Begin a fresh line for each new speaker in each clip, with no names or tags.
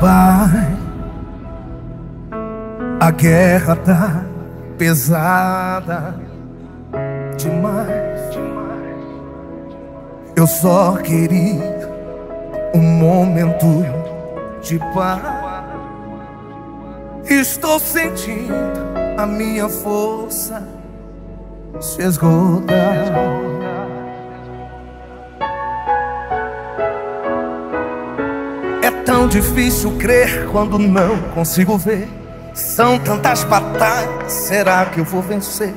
Pai, a guerra tá pesada demais. Eu só queria um momento de paz. Estou sentindo a minha força se esgotar. Difícil crer quando não consigo ver. São tantas batalhas, será que eu vou vencer?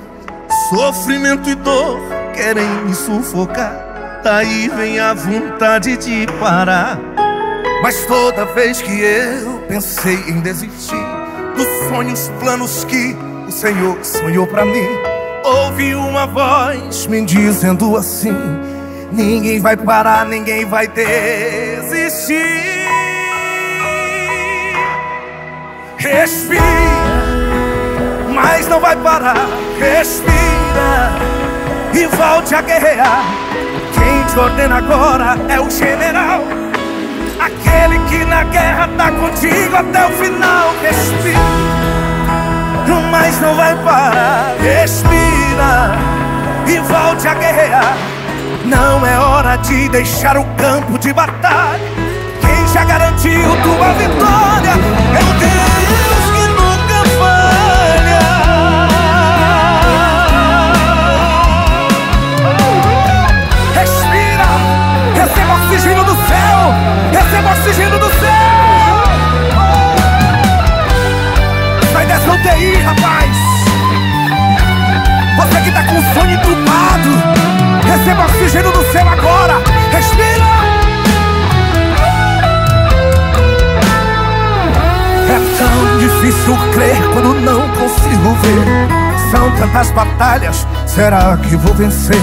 Sofrimento e dor querem me sufocar. Daí vem a vontade de parar. Mas toda vez que eu pensei em desistir dos sonhos, planos que o Senhor sonhou pra mim, ouvi uma voz me dizendo assim: Ninguém vai parar, ninguém vai desistir. Respira, mas não vai parar. Respira e volte a guerrear. Quem te ordena agora é o general. Aquele que na guerra tá contigo até o final. Respira, mas não vai parar. Respira e volte a guerrear. Não é hora de deixar o campo de batalha. Quem já garantiu tua vitória é o Deus Você que tá com o sonho entubado, receba oxigênio do céu agora. Respira. É tão difícil crer quando não consigo ver. São tantas batalhas, será que vou vencer?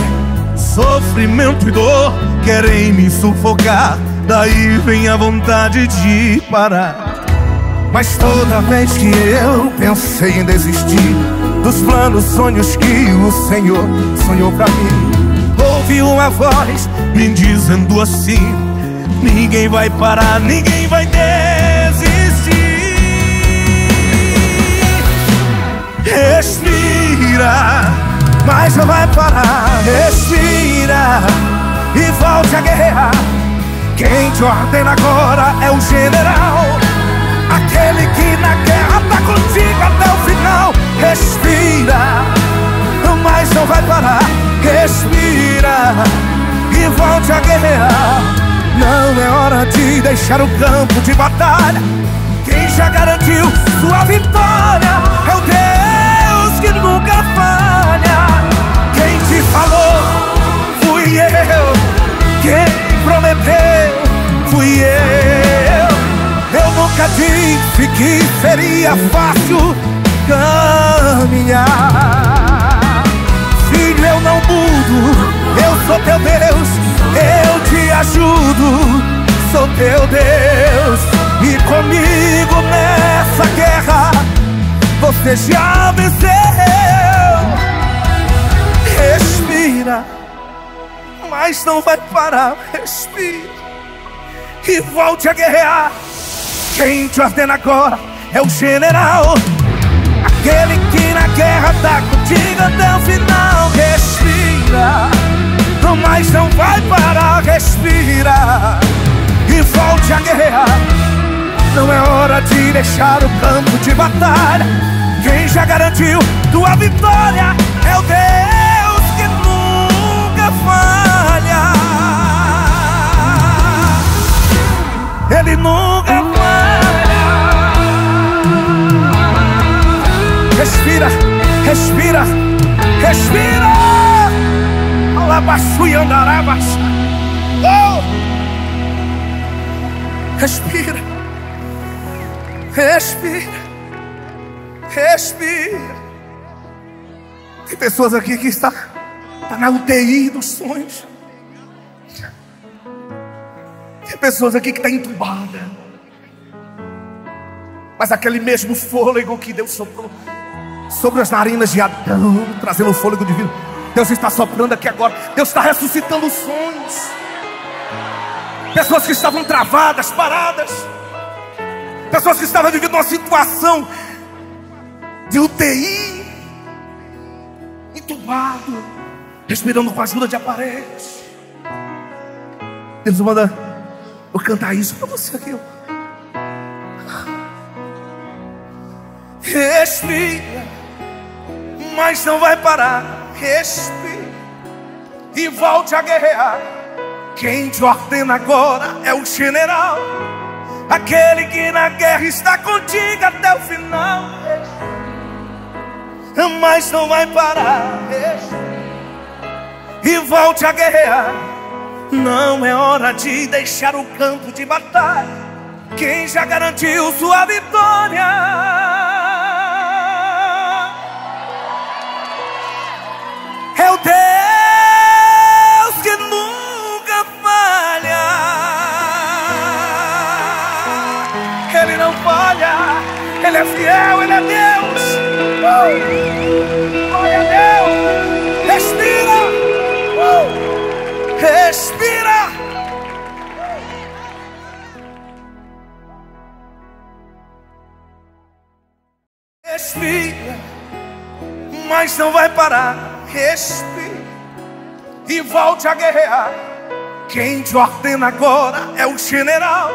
Sofrimento e dor querem me sufocar. Daí vem a vontade de parar. Mas toda vez que eu pensei em desistir dos planos, sonhos que o Senhor sonhou pra mim, ouvi uma voz me dizendo assim: Ninguém vai parar, ninguém vai desistir. Respira, mas não vai parar. Respira e volte a guerrear. Quem te ordena agora é o general. Aquele que na guerra tá contigo até o final. Respira, mas não vai parar. Respira e volte a guerrear. Não é hora de deixar o campo de batalha. Quem já garantiu sua vitória é o Deus que nunca disse que seria fácil caminhar. Filho, eu não mudo, eu sou teu Deus, eu te ajudo, sou teu Deus. E comigo nessa guerra, você já venceu. Respira, mas não vai parar, respira e volte a guerrear. Quem te ordena agora é o general. Aquele que na guerra tá contigo até o final. Respira, mas não vai parar. Respira e volte a guerrear. Não é hora de deixar o campo de batalha. Quem já garantiu tua vitória é o Deus que nunca falha. Ele nunca Respira, respira, respira. Alabaçu e andarabas. Oh! Respira, respira, respira. Tem pessoas aqui que está, está na UTI dos sonhos. Tem pessoas aqui que estão tá entubadas. Mas aquele mesmo fôlego que Deus soprou sobre as narinas de Adão, trazendo o fôlego de vida. Deus está soprando aqui agora. Deus está ressuscitando os sonhos. Pessoas que estavam travadas, paradas. pessoas que estavam vivendo uma situação de UTI, entubado, respirando com a ajuda de aparelhos. Deus manda eu cantar isso para você aqui. Respira, mas não vai parar. Respira e volte a guerrear. Quem te ordena agora é o general, aquele que na guerra está contigo até o final. Mas não vai parar. E volte a guerrear. Não é hora de deixar o campo de batalha. Quem já garantiu sua vitória? Fiel, ele é Deus. Uh! Glória a Deus. Respira. Uh! Respira. Respira. Mas não vai parar respire e volte a guerrear. Quem te ordena agora é o general,